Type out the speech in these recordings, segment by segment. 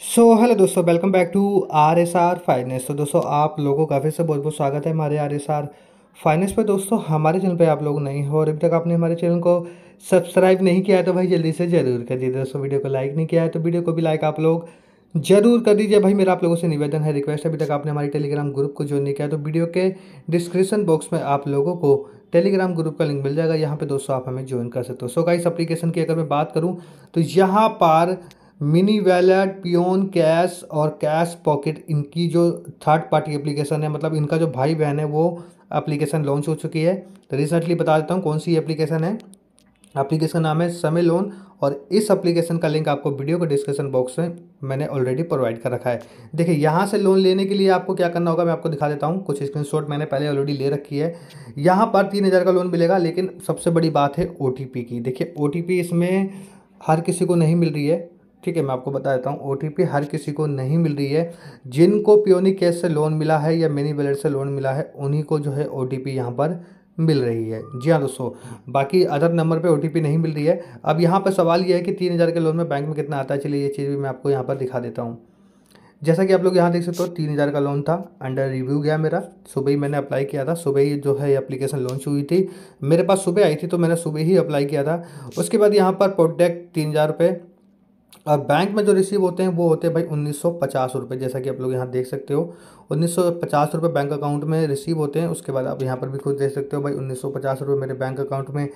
सो hello दोस्तों welcome back to R S R finance तो दोस्तों, आप लोगों का फिर से बहुत बहुत स्वागत है हमारे आर एस आर फाइनेंस पर। दोस्तों, हमारे चैनल पे आप लोग नहीं हो और अभी तक आपने हमारे चैनल को सब्सक्राइब नहीं किया है तो भाई जल्दी से ज़रूर कर दीजिए। दोस्तों, वीडियो को लाइक नहीं किया है तो वीडियो को भी लाइक आप लोग ज़रूर कर दीजिए। भाई, मेरा आप लोगों से निवेदन है रिक्वेस्ट अभी तक आपने हमारे टेलीग्राम ग्रुप को ज्वाइन नहीं किया तो वीडियो के डिस्क्रिप्शन बॉक्स में आप लोगों को टेलीग्राम ग्रुप का लिंक मिल जाएगा। यहाँ पे दोस्तों आप हमें ज्वाइन कर सकते हो। सो गाइस एप्लीकेशन की अगर मैं बात करूँ तो यहाँ पर मिनी वैलेट, पियोन, कैश और कैश पॉकेट, इनकी जो थर्ड पार्टी एप्लीकेशन है मतलब इनका जो भाई बहन है, वो एप्लीकेशन लॉन्च हो चुकी है। तो रिसेंटली बता देता हूँ कौन सी एप्लीकेशन है। एप्लीकेशन नाम है समय लोन और इस एप्लीकेशन का लिंक आपको वीडियो के डिस्क्रिप्शन बॉक्स में मैंने ऑलरेडी प्रोवाइड कर रखा है। देखिए, यहाँ से लोन लेने के लिए आपको क्या करना होगा, मैं आपको दिखा देता हूँ। कुछ स्क्रीनशॉट मैंने पहले ऑलरेडी ले रखी है। यहाँ पर तीन हज़ार का लोन मिलेगा, लेकिन सबसे बड़ी बात है ओटीपी की। देखिए ओटीपी इसमें हर किसी को नहीं मिल रही है। ठीक है, मैं आपको बता देता हूँ OTP हर किसी को नहीं मिल रही है। जिनको पियोनी कैश से लोन मिला है या मिनी बैलेट से लोन मिला है, उन्हीं को जो है ओ टी पर मिल रही है। जी हाँ दोस्तों, बाकी अदर नंबर पे ओटीपी नहीं मिल रही है। अब यहाँ पर सवाल ये है कि तीन हज़ार के लोन में बैंक में कितना आता है? चलिए ये चीज़ भी मैं आपको यहाँ पर दिखा देता हूँ। जैसा कि आप लोग यहाँ देख सकते हो, तीन हज़ार का लोन था अंडर रिव्यू गया मेरा। सुबह ही मैंने अप्लाई किया था, सुबह ही जो है एप्लीकेशन लॉन्च हुई थी। मेरे पास सुबह आई थी तो मैंने सुबह ही अप्लाई किया था। उसके बाद यहाँ पर प्रोडक्ट तीन हज़ार रुपये और बैंक में जो रिसीव होते हैं, वो होते हैं भाई उन्नीस सौ पचास रुपये जैसा कि आप लोग यहाँ देख सकते हो। उन्नीस सौ पचास रुपये बैंक अकाउंट में रिसीव होते हैं। उसके बाद आप यहाँ पर भी खुद देख सकते हो भाई, उन्नीस सौ पचास रुपये मेरे बैंक अकाउंट में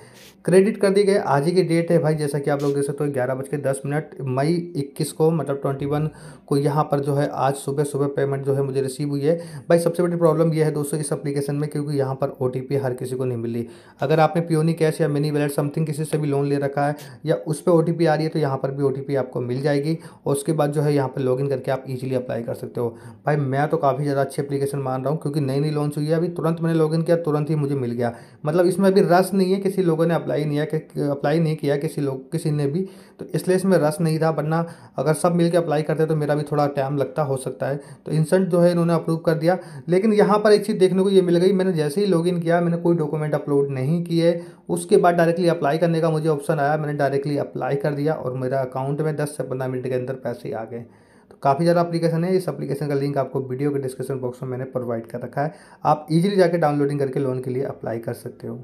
क्रेडिट कर दिए गए। आज ही की डेट है भाई, जैसा कि आप लोग देख सकते हो, ग्यारह बज के दस मिनट, मई इक्कीस को मतलब ट्वेंटी वन को यहाँ पर जो है आज सुबह सुबह पेमेंट जो है मुझे रिसीव हुई है। भाई, सबसे बड़ी प्रॉब्लम यह है दोस्तों इस अपलीकेशन में, क्योंकि यहाँ पर ओटीपी हर किसी को नहीं मिली। अगर आपने पियोनी कैश या मिनी वैलेट समथिंग किसी से भी लोन ले रखा है, या उस पर ओ आ रही है तो यहाँ पर भी ओटीपी आपको मिल जाएगी। और उसके बाद जो है यहाँ पर लॉगिन करके आप ईजिली अप्लाई कर सकते हो। भाई, मैं तो काफ़ी ज़्यादा अच्छी एप्लीकेशन मान रहा हूँ, क्योंकि नई नई लॉन्च हुई है, अभी तुरंत मैंने लॉगिन किया, तुरंत ही मुझे मिल गया। मतलब इसमें अभी रस नहीं है किसी लोगों ने अप्लाई नहीं किया अप्लाई नहीं किया किसी लोग, किसी ने भी। तो इसलिए इसमें रस नहीं था, वरना अगर सब मिलकर अप्लाई करते तो मेरा भी थोड़ा टाइम लगता, हो सकता है। तो इंस्टेंट जो है इन्होंने अप्रूव कर दिया। लेकिन यहाँ पर एक चीज़ देखने को ये मिल गई, मैंने जैसे ही लॉगिन किया, मैंने कोई डॉक्यूमेंट अपलोड नहीं किए उसके बाद डायरेक्टली अप्लाई करने का मुझे ऑप्शन आया, मैंने डायरेक्टली अप्लाई कर दिया और मेरा अकाउंट में दस से पंद्रह मिनट के अंदर पैसे आ गए। तो काफ़ी ज़्यादा एप्लीकेशन है। इस अपलीकेशन का लिंक आपको वीडियो के डिस्क्रिप्शन बॉक्स में मैंने प्रोवाइड कर रखा है। आप इजीली जाकर डाउनलोडिंग करके लोन के लिए अप्लाई कर सकते हो।